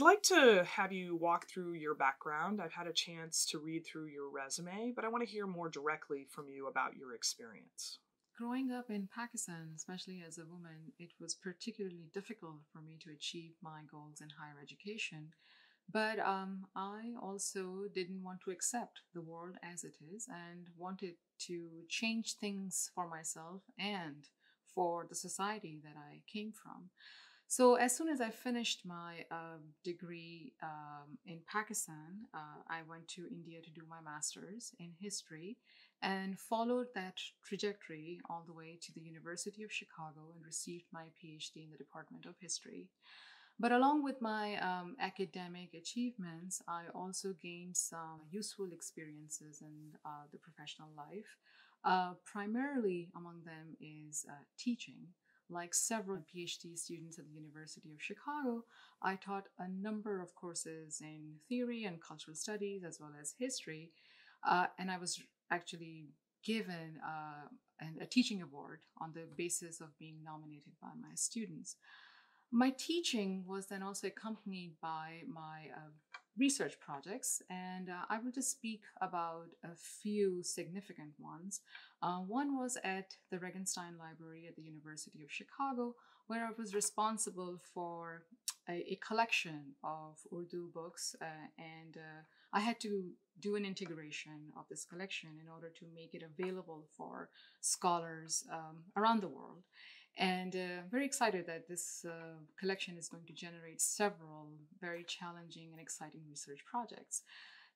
I'd like to have you walk through your background. I've had a chance to read through your resume, but I want to hear more directly from you about your experience. Growing up in Pakistan, especially as a woman, it was particularly difficult for me to achieve my goals in higher education. But um, I also didn't want to accept the world as it is and wanted to change things for myself and for the society that I came from. So as soon as I finished my uh, degree um, in Pakistan, uh, I went to India to do my master's in history and followed that trajectory all the way to the University of Chicago and received my PhD in the Department of History. But along with my um, academic achievements, I also gained some useful experiences in uh, the professional life. Uh, primarily among them is uh, teaching. Like several PhD students at the University of Chicago, I taught a number of courses in theory and cultural studies as well as history. Uh, and I was actually given uh, a teaching award on the basis of being nominated by my students. My teaching was then also accompanied by my uh, research projects, and uh, I will just speak about a few significant ones. Uh, one was at the Regenstein Library at the University of Chicago, where I was responsible for a, a collection of Urdu books, uh, and uh, I had to do an integration of this collection in order to make it available for scholars um, around the world. And uh, very excited that this uh, collection is going to generate several very challenging and exciting research projects.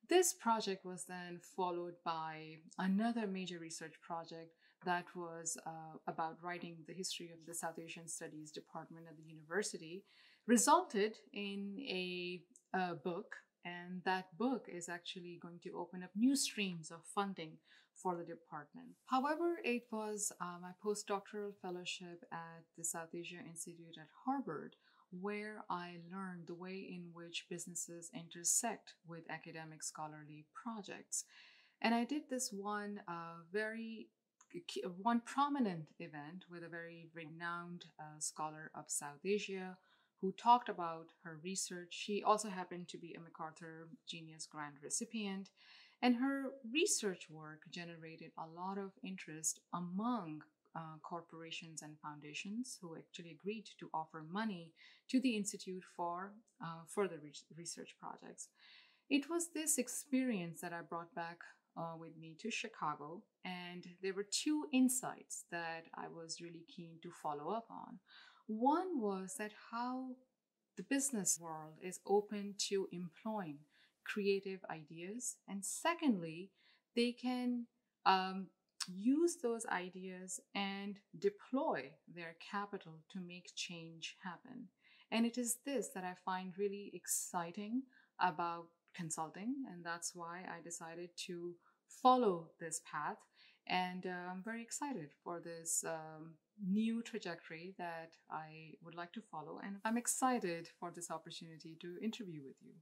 This project was then followed by another major research project that was uh, about writing the history of the South Asian Studies Department at the university, resulted in a, a book and that book is actually going to open up new streams of funding for the department. However, it was uh, my postdoctoral fellowship at the South Asia Institute at Harvard where I learned the way in which businesses intersect with academic scholarly projects. And I did this one uh, very one prominent event with a very renowned uh, scholar of South Asia who talked about her research. She also happened to be a MacArthur Genius Grant recipient, and her research work generated a lot of interest among uh, corporations and foundations who actually agreed to offer money to the Institute for uh, further re research projects. It was this experience that I brought back uh, with me to Chicago, and there were two insights that I was really keen to follow up on. One was that how the business world is open to employing creative ideas. And secondly, they can um, use those ideas and deploy their capital to make change happen. And it is this that I find really exciting about consulting. And that's why I decided to follow this path. And uh, I'm very excited for this um, new trajectory that I would like to follow. And I'm excited for this opportunity to interview with you.